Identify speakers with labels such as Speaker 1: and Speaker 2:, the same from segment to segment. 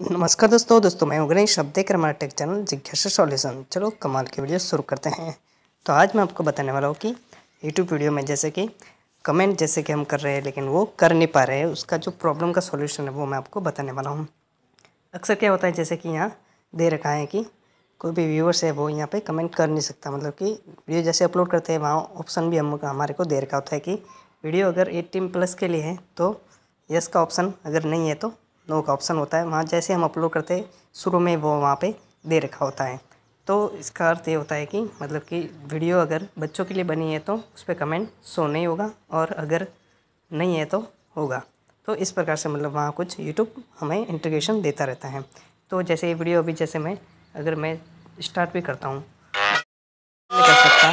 Speaker 1: नमस्कार दोस्तों दोस्तों, मैं हूँ गणेश। आप देख रहे हमारा टेक चैनल जिज्ञासा सॉल्यूशन चलो, कमाल की वीडियो शुरू करते हैं। तो आज मैं आपको बताने वाला हूँ कि यूट्यूब वीडियो में जैसे कि कमेंट जैसे कि हम कर रहे हैं, लेकिन वो कर नहीं पा रहे हैं। उसका जो प्रॉब्लम का सॉल्यूशन है, वो मैं आपको बताने वाला हूँ। अक्सर क्या होता है, जैसे कि यहाँ दे रखा है कि कोई भी व्यूवर्स है, वो यहाँ पर कमेंट कर नहीं सकता। मतलब कि वीडियो जैसे अपलोड करते हैं, वहाँ ऑप्शन भी हम, हमारे को दे रखा होता है कि वीडियो अगर एट्टीन प्लस के लिए है तो यस का ऑप्शन अगर नहीं है तो नो का ऑप्शन होता है। वहाँ जैसे हम अपलोड करते हैं, शुरू में वो वहाँ पे दे रखा होता है। तो इसका अर्थ ये होता है कि मतलब कि वीडियो अगर बच्चों के लिए बनी है तो उस पर कमेंट शो नहीं होगा और अगर नहीं है तो होगा। तो इस प्रकार से मतलब वहाँ कुछ यूट्यूब हमें इंटीग्रेशन देता रहता है। तो जैसे ये वीडियो अभी जैसे मैं, अगर मैं स्टार्ट भी करता हूँ कर सकता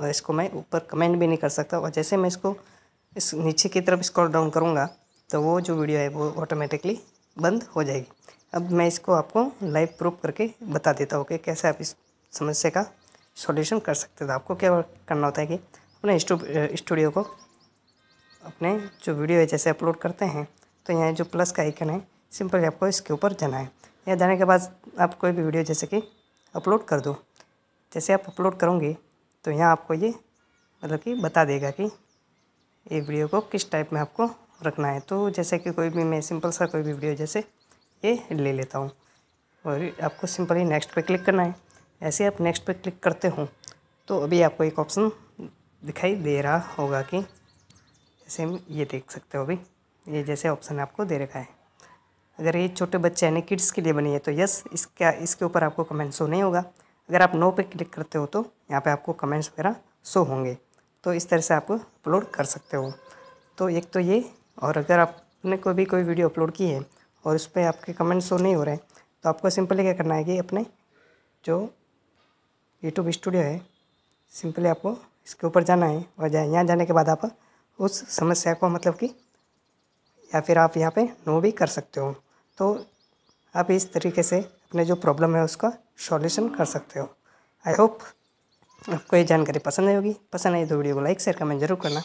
Speaker 1: और इसको मैं ऊपर कमेंट भी नहीं कर सकता और जैसे मैं इसको इस नीचे की तरफ़ स्क्रॉल डाउन करूँगा तो वो जो वीडियो है वो ऑटोमेटिकली बंद हो जाएगी। अब मैं इसको आपको लाइव प्रूफ करके बता देता हूँ कि कैसे आप इस समस्या का सॉल्यूशन कर सकते हो आपको क्या करना होता है कि अपने स्टूडियो को अपने जो वीडियो है, जैसे अपलोड करते हैं तो यहाँ जो प्लस का आइकन है सिंपल आपको इसके ऊपर जाना है। यहाँ जाने के बाद आप कोई भी वीडियो जैसे कि अपलोड कर दो। जैसे आप अपलोड करोगे तो यहाँ आपको ये मतलब कि बता देगा कि ये वीडियो को किस टाइप में आपको रखना है। तो जैसे कि कोई भी मैं सिंपल सा कोई भी वीडियो जैसे ये ले लेता हूँ। और आपको सिंपली नेक्स्ट पे क्लिक करना है। ऐसे आप नेक्स्ट पे क्लिक करते हो तो अभी आपको एक ऑप्शन दिखाई दे रहा होगा कि जैसे ये देख सकते हो अभी। ये जैसे ऑप्शन आपको दे रखा है। अगर ये छोटे बच्चे यानी किड्स के लिए बनी है तो यस इसका, इसके ऊपर आपको कमेंट शो नहीं होगा। अगर आप नो पे क्लिक करते हो तो यहाँ पे आपको कमेंट्स वगैरह शो होंगे। तो इस तरह से आप अपलोड कर सकते हो। तो एक तो ये और अगर आपने कोई भी कोई वीडियो अपलोड की है और उस पर आपके कमेंट शो नहीं हो रहे तो आपको सिंपली क्या करना है कि अपने जो यूट्यूब स्टूडियो है, सिंपली आपको इसके ऊपर जाना है और जा, यहाँ जाने के बाद आप उस समस्या को मतलब कि या फिर आप यहाँ पे नो भी कर सकते हो। तो आप इस तरीके से अपने जो प्रॉब्लम है उसका सॉल्यूशन कर सकते हो। आई होप आपको ये जानकारी पसंद आई होगी। पसंद आई तो वीडियो को लाइक शेयर कमेंट ज़रूर करना।